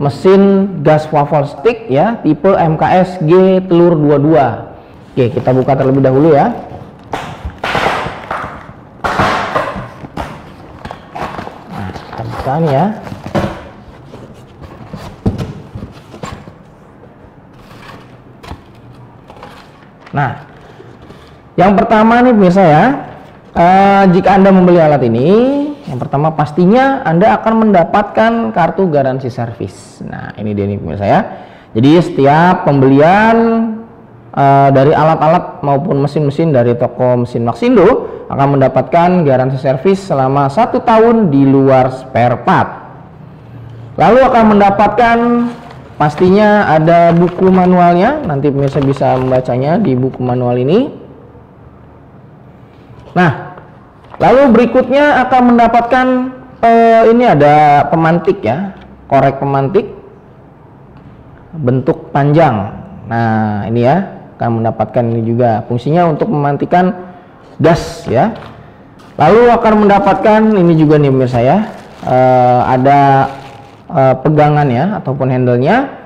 mesin gas waffle stick ya tipe MKS G telur 22 oke kita buka terlebih dahulu ya. Nah kita buka ya. Nah yang pertama nih pemirsa ya uh, jika anda membeli alat ini yang pertama pastinya Anda akan mendapatkan kartu garansi servis. Nah, ini dia nih pemirsa ya. Jadi setiap pembelian uh, dari alat-alat maupun mesin-mesin dari toko mesin Maxindo akan mendapatkan garansi servis selama satu tahun di luar spare part. Lalu akan mendapatkan pastinya ada buku manualnya. Nanti pemirsa bisa membacanya di buku manual ini. Nah, Lalu berikutnya akan mendapatkan uh, ini ada pemantik ya, korek pemantik bentuk panjang. Nah, ini ya akan mendapatkan ini juga fungsinya untuk memantikan gas ya. Lalu akan mendapatkan ini juga nih pemirsa ya, uh, ada uh, pegangan ya ataupun handlenya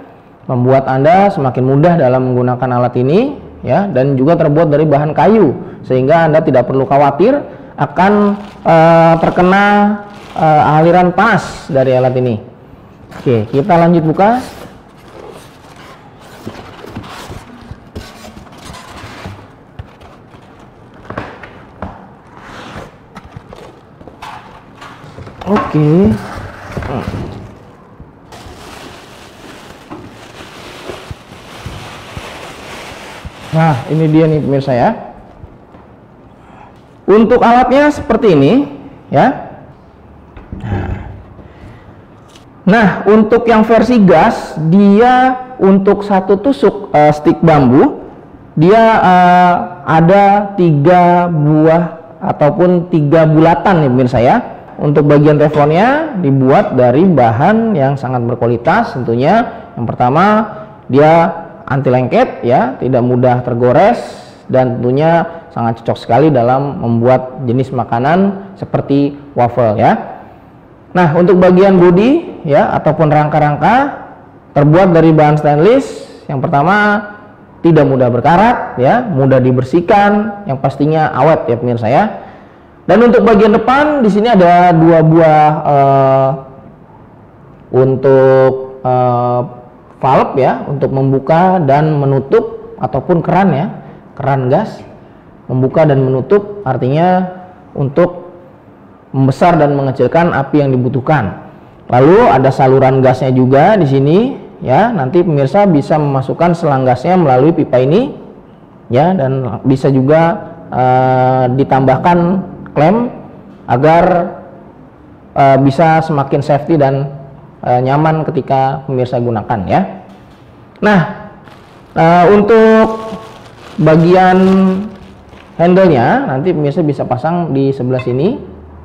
membuat Anda semakin mudah dalam menggunakan alat ini ya dan juga terbuat dari bahan kayu sehingga Anda tidak perlu khawatir akan uh, terkena uh, aliran panas dari alat ini. Oke, kita lanjut buka. Oke. Nah, ini dia nih pemirsa ya. Untuk alatnya seperti ini, ya. Nah, untuk yang versi gas, dia untuk satu tusuk uh, stick bambu, dia uh, ada tiga buah ataupun tiga bulatan nih pemirsa ya. Untuk bagian teflonnya dibuat dari bahan yang sangat berkualitas tentunya. Yang pertama, dia anti lengket ya, tidak mudah tergores dan tentunya sangat cocok sekali dalam membuat jenis makanan seperti waffle ya. Nah, untuk bagian bodi ya ataupun rangka-rangka terbuat dari bahan stainless. Yang pertama tidak mudah berkarat ya, mudah dibersihkan, yang pastinya awet ya pemirsa ya. Dan untuk bagian depan di sini ada dua buah uh, untuk uh, valve ya untuk membuka dan menutup ataupun keran ya, keran gas membuka dan menutup artinya untuk membesar dan mengecilkan api yang dibutuhkan. Lalu ada saluran gasnya juga di sini ya. Nanti pemirsa bisa memasukkan selang gasnya melalui pipa ini ya dan bisa juga uh, ditambahkan klem agar uh, bisa semakin safety dan uh, nyaman ketika pemirsa gunakan ya. Nah, untuk bagian handlenya nanti pemirsa bisa pasang di sebelah sini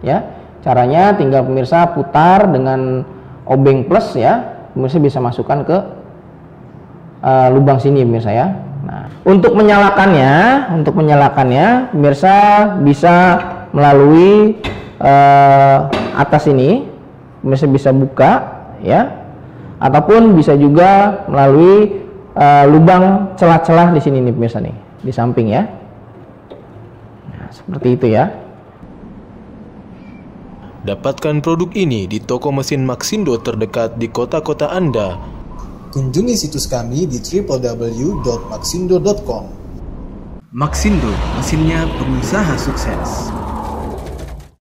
ya. Caranya tinggal pemirsa putar dengan obeng plus ya. Pemirsa bisa masukkan ke uh, lubang sini pemirsa ya. Nah untuk menyalakannya untuk menyalakannya pemirsa bisa melalui uh, atas ini. Pemirsa bisa buka ya. Ataupun bisa juga melalui uh, lubang celah-celah di sini nih pemirsa nih di samping ya seperti itu ya. Dapatkan produk ini di toko mesin Maxindo terdekat di kota-kota Anda. Kunjungi situs kami di www.maxindo.com. Maxindo, mesinnya pengusaha sukses.